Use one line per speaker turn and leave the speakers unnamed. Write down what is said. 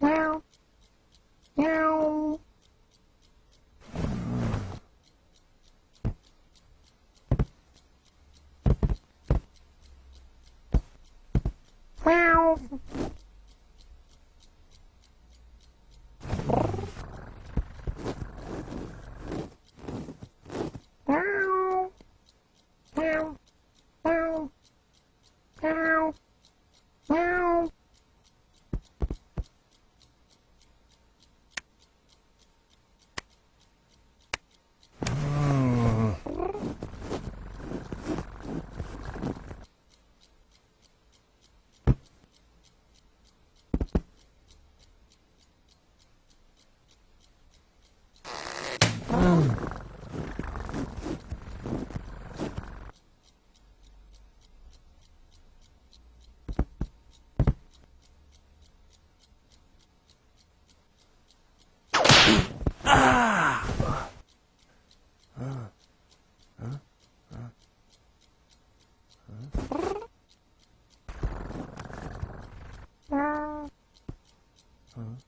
now.
Uh-huh.